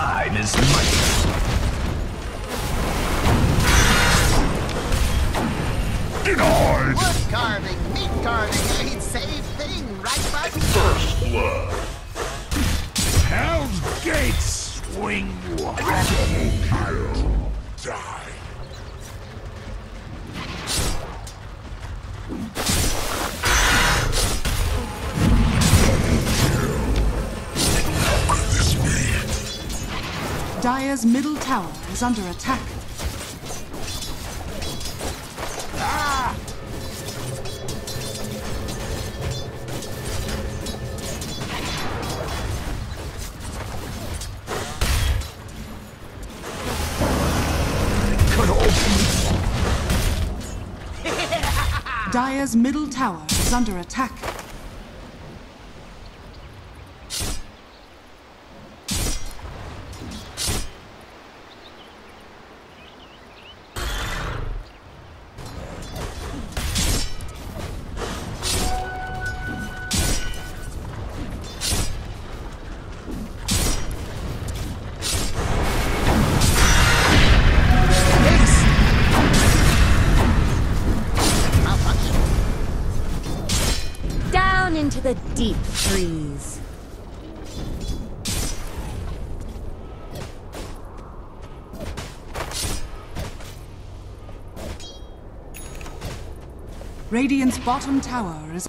is might. Denied! Wood carving, meat carving, ain't same thing, right, bud? First blood. Hell's Gates swing wide. Dire's middle tower is under attack. Open Dire's middle tower is under attack. The deep freeze. Radiant's bottom tower is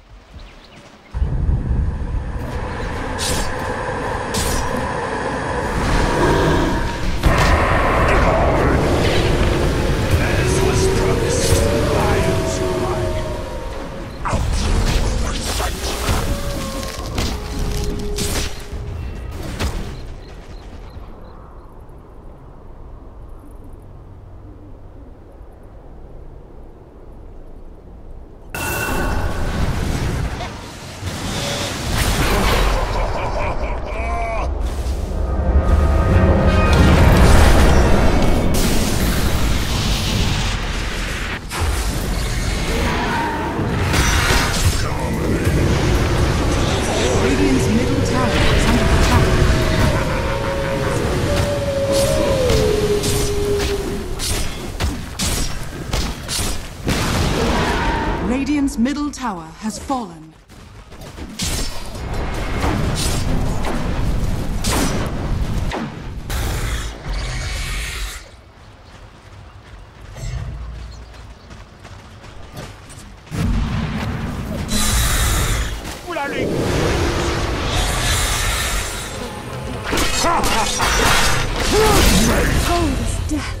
Radiant's middle tower has fallen. Cold as death.